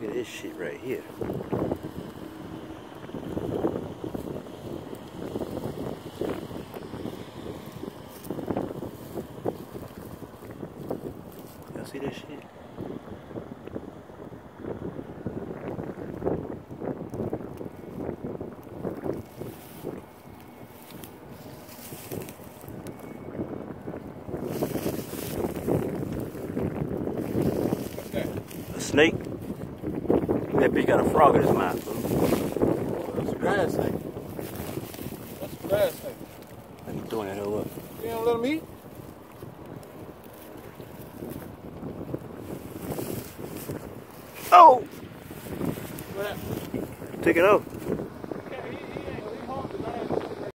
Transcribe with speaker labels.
Speaker 1: Look at this shit right here. Y'all see this shit? A snake? That bitch got a frog in his mouth. fool.
Speaker 2: That's a grass snake. That's a grass snake.
Speaker 1: Like he throwing that hell up.
Speaker 2: You don't let him eat?
Speaker 1: Oh!
Speaker 2: What happened?
Speaker 1: Take it off.